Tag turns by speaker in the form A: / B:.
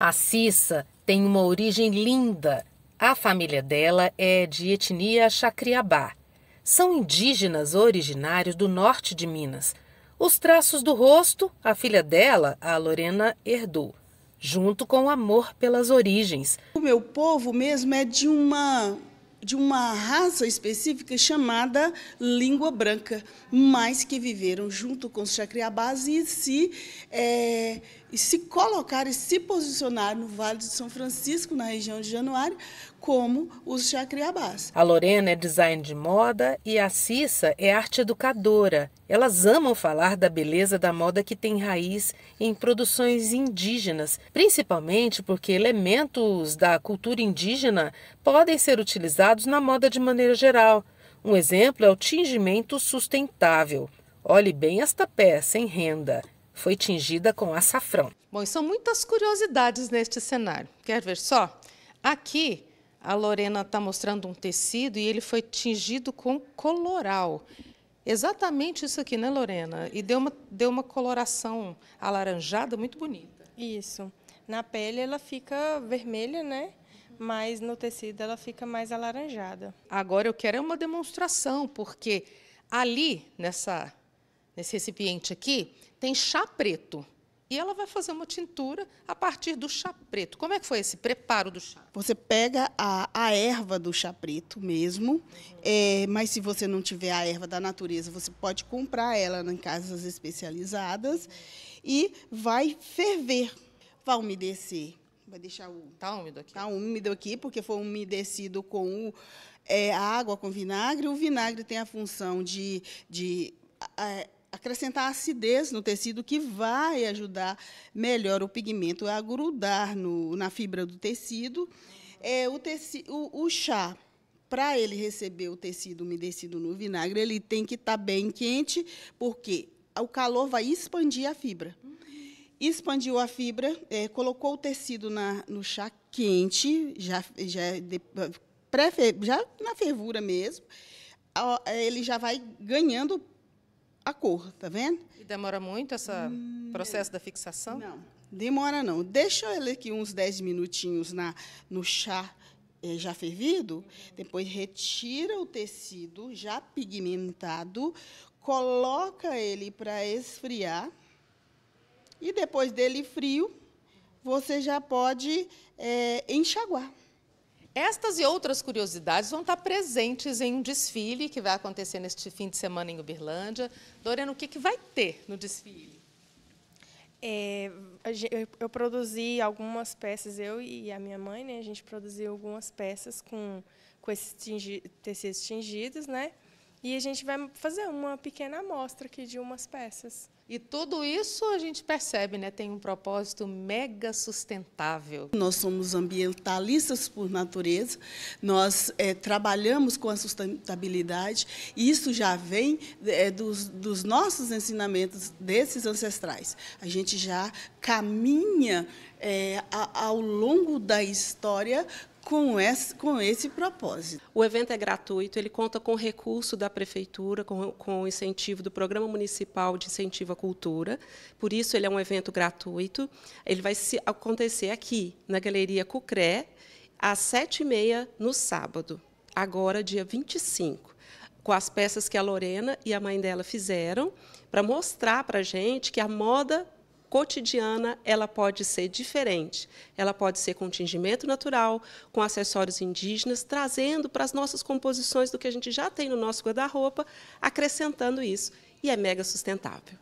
A: A Cissa tem uma origem linda. A família dela é de etnia Chacriabá. São indígenas originários do norte de Minas. Os traços do rosto, a filha dela, a Lorena, herdou, junto com o amor pelas origens.
B: O meu povo mesmo é de uma de uma raça específica chamada língua branca, mas que viveram junto com os chacriabás e se, é, e se colocaram e se posicionaram no Vale de São Francisco, na região de Januário, como os chacriabás.
A: A Lorena é design de moda e a Cissa é arte educadora. Elas amam falar da beleza da moda que tem raiz em produções indígenas, principalmente porque elementos da cultura indígena podem ser utilizados na moda de maneira geral. Um exemplo é o tingimento sustentável. Olhe bem esta peça em renda. Foi tingida com açafrão.
C: Bom, e são muitas curiosidades neste cenário. Quer ver só? Aqui a Lorena está mostrando um tecido e ele foi tingido com coloral. Exatamente isso aqui, né, Lorena? E deu uma, deu uma coloração alaranjada muito bonita.
D: Isso. Na pele ela fica vermelha, né? Mas no tecido ela fica mais alaranjada.
C: Agora eu quero é uma demonstração, porque ali, nessa, nesse recipiente aqui, tem chá preto. E ela vai fazer uma tintura a partir do chá preto. Como é que foi esse preparo do chá?
B: Você pega a, a erva do chá preto mesmo, uhum. é, mas se você não tiver a erva da natureza, você pode comprar ela em casas especializadas uhum. e vai ferver, vai umedecer. Vai deixar o.
C: Está úmido aqui.
B: Está úmido aqui, porque foi umedecido com o, é, a água com vinagre. O vinagre tem a função de. de acrescentar acidez no tecido que vai ajudar melhor o pigmento a grudar no, na fibra do tecido. É, o, teci, o, o chá, para ele receber o tecido umedecido no vinagre, ele tem que estar tá bem quente, porque o calor vai expandir a fibra. Expandiu a fibra, é, colocou o tecido na, no chá quente, já, já, de, pré, já na fervura mesmo, ele já vai ganhando a cor, tá vendo?
C: E demora muito esse hum, processo da fixação?
B: Não, demora não. Deixa ele aqui uns 10 minutinhos na, no chá eh, já fervido, depois retira o tecido já pigmentado, coloca ele para esfriar e depois dele frio, você já pode é, enxaguar.
C: Estas e outras curiosidades vão estar presentes em um desfile que vai acontecer neste fim de semana em Uberlândia. Lorena, o que, que vai ter no desfile?
D: É, eu produzi algumas peças, eu e a minha mãe, né, a gente produziu algumas peças com, com esses tecidos tingidos, né? E a gente vai fazer uma pequena amostra aqui de umas peças.
C: E tudo isso a gente percebe, né, tem um propósito mega sustentável.
B: Nós somos ambientalistas por natureza, nós é, trabalhamos com a sustentabilidade, e isso já vem é, dos, dos nossos ensinamentos desses ancestrais. A gente já caminha é, a, ao longo da história com esse, com esse propósito.
E: O evento é gratuito, ele conta com recurso da Prefeitura, com, com o incentivo do Programa Municipal de Incentivo à Cultura, por isso ele é um evento gratuito. Ele vai se, acontecer aqui, na Galeria Cucré, às sete e meia no sábado, agora dia 25 com as peças que a Lorena e a mãe dela fizeram, para mostrar para a gente que a moda cotidiana ela pode ser diferente. Ela pode ser com tingimento natural, com acessórios indígenas, trazendo para as nossas composições do que a gente já tem no nosso guarda-roupa, acrescentando isso. E é mega sustentável.